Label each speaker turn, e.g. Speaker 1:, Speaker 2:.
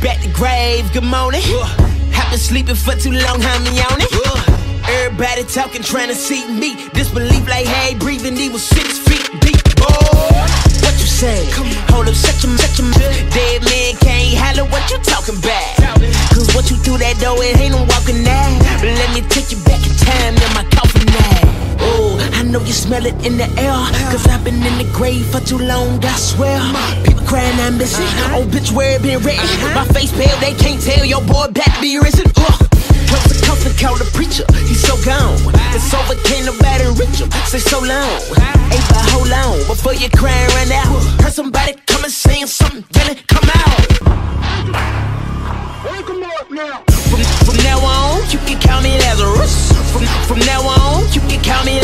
Speaker 1: back to grave, good morning. I've been sleeping for too long, how me on it? Everybody talking, trying to see me. Disbelief like, hey, breathing, he was six feet deep. Oh, what you say? Hold up, shut your, shut your Dead man can't holler what you talking about. Cause what you threw that door, it ain't no walking now. But let me take you back in time in my coffin now. Oh, I know you smell it in the air. Cause I've been in the grave for too long, I swear. People crying, I'm missing. Oh, bitch, where it been written? Uh-huh. My face pale, they can't tell your boy back be risen. Ugh. Close the coffin, call the preacher, he's so gone. It's over, can't nobody reach him. Say so long. Ain't but hold on, before your crying run out. Heard somebody come and saying something, really come out.
Speaker 2: Wake 'em up now.
Speaker 1: From, from now on, you can call me Lazarus. From, from now on, you can call me